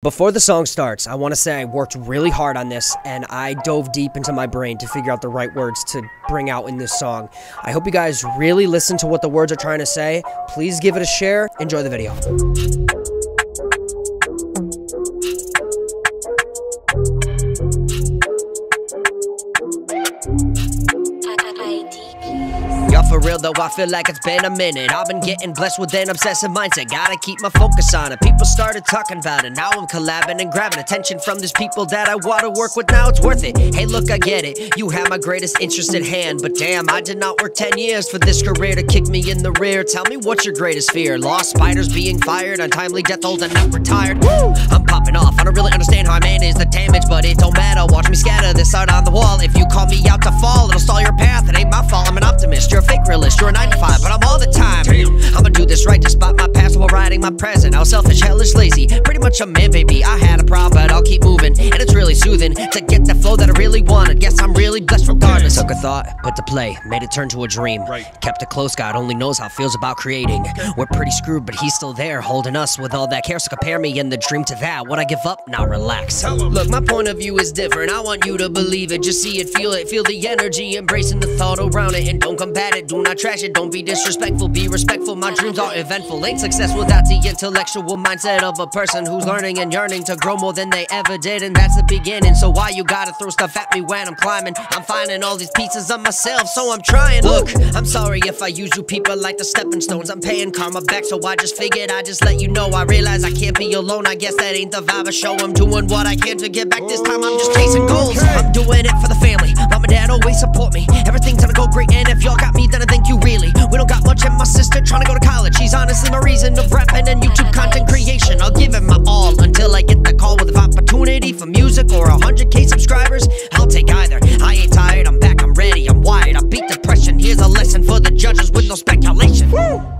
Before the song starts, I want to say I worked really hard on this and I dove deep into my brain to figure out the right words to bring out in this song. I hope you guys really listen to what the words are trying to say. Please give it a share. Enjoy the video. For real though, I feel like it's been a minute. I've been getting blessed with an obsessive mindset. Gotta keep my focus on it. People started talking about it. Now I'm collabing and grabbing attention from these people that I wanna work with. Now it's worth it. Hey, look, I get it. You have my greatest interest at hand. But damn, I did not work 10 years for this career to kick me in the rear. Tell me what's your greatest fear? Lost spiders being fired, untimely death, old and not retired. Woo! I'm popping off. I don't really understand how I manage the damage, but it don't matter. Watch me scatter this art on the wall. You're a fake realist. You're 95, but I'm all the time. I'ma do this right despite my past while writing my present. I was selfish, hellish, lazy. Pretty much a man, baby. I had a problem, but I'll keep moving. And it's soothing to get the flow that I really wanted. Guess I'm really blessed regardless. Took a thought, put to play, made it turn to a dream. Right. Kept it close, God only knows how it feels about creating. We're pretty screwed, but he's still there, holding us with all that care. So compare me and the dream to that. Would I give up? Now relax. Look, my point of view is different. I want you to believe it. Just see it, feel it, feel the energy, embracing the thought around it, and don't combat it. Do not trash it. Don't be disrespectful. Be respectful. My dreams are eventful. Ain't success without the intellectual mindset of a person who's learning and yearning to grow more than they ever did, and that's the beginning. So why you gotta throw stuff at me when I'm climbing? I'm finding all these pieces of myself, so I'm trying. Look, I'm sorry if I use you people like the stepping stones. I'm paying karma back, so I just figured I just let you know. I realize I can't be alone. I guess that ain't the vibe I show. I'm doing what I can to get back this time. I'm just chasing goals. I'm doing it for the family. Mom and dad always support me. Everything's gonna go great, and if y'all got me, then I thank you really. We don't got much, and my sister trying to go to college. She's honestly my reason of rapping and YouTube content creation. No speculation.